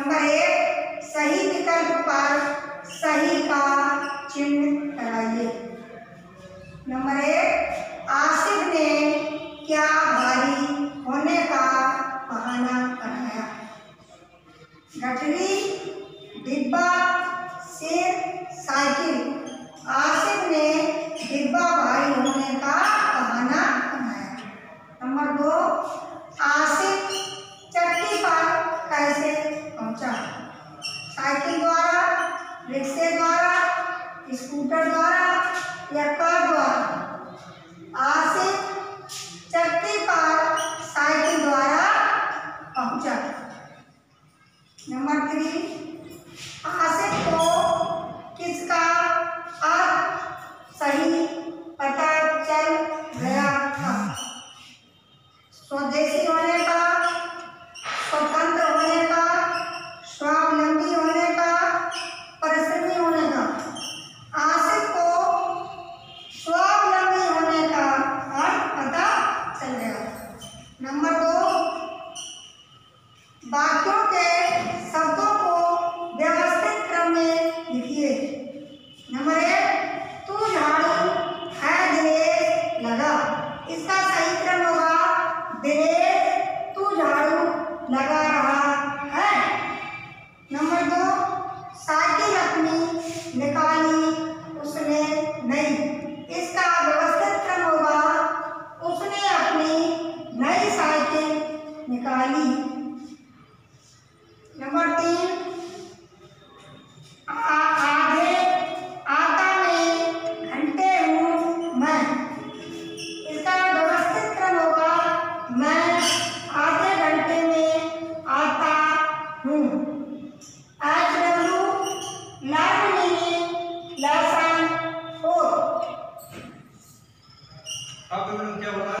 Number एक, सही विकल्प पर सही का चिन्ह कराइए। नंबर एक, आसिफ ने क्या भारी होने का बहाना बनाया? गठरी, डिब्बा सिर साइकिल, आसिफ पहुँचा। साइकिल द्वारा, रिक्शे द्वारा, स्कूटर द्वारा या कार द्वारा आसिफ चक्की पर साइकिल द्वारा पहुँचा। नंबर थ्री आसिफ को किसका अर्थ सही पता चल गया था स्वदेशी होने का स्वतंत्र होने का स्वावलंबी होने का परिश्रमी होने का आसिफ को स्वावलंबी होने का अर्थ पता चल गया नंबर दो वाक्यों के शब्दों को व्यवस्थित क्रम में लिखिए। नंबर एक, तू झाड़ू है देश लगा। इसका सही क्रम होगा देश तू झाड़ू लगा रहा है नंबर दो साइकिल अपनी निकाली उसने नहीं इसका व्यवस्थित क्रम